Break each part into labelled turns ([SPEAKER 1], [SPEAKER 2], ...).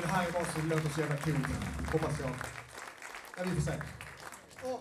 [SPEAKER 1] これはいもうそんなお年上がってるんでいこますよ。アミフサイお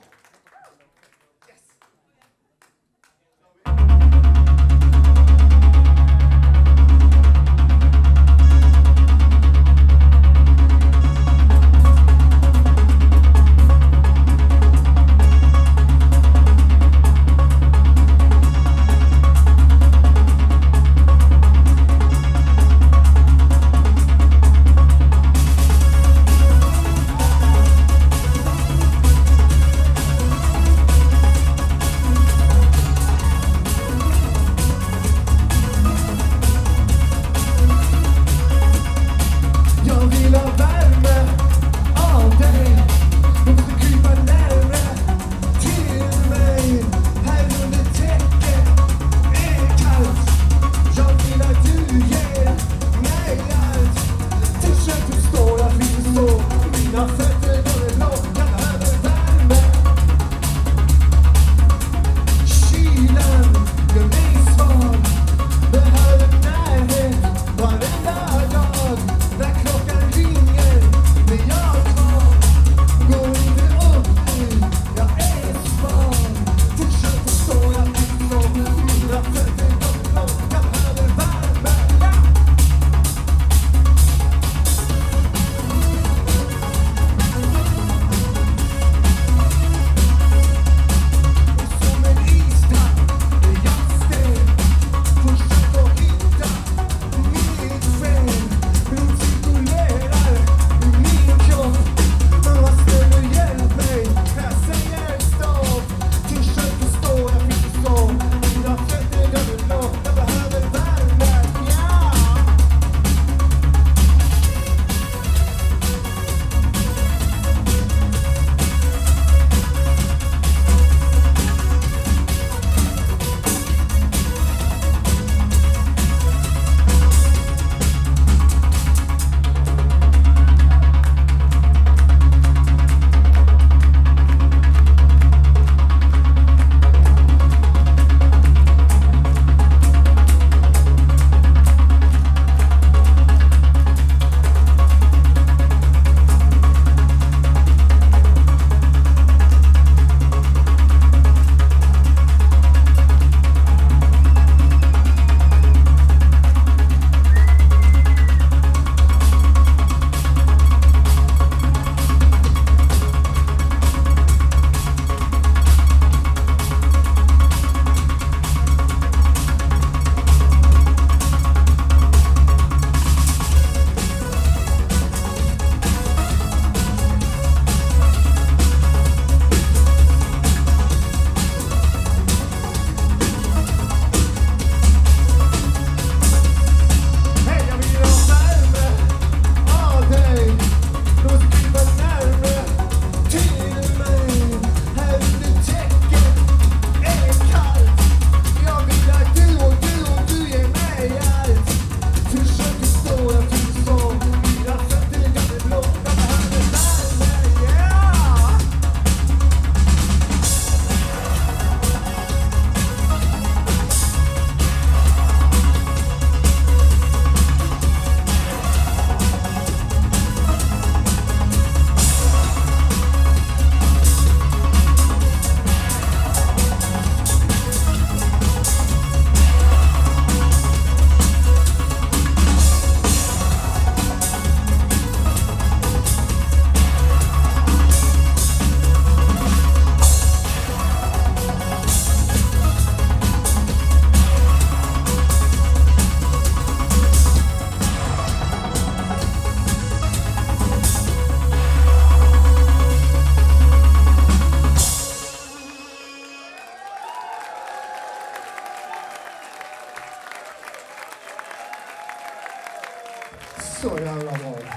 [SPEAKER 1] そりゃもう。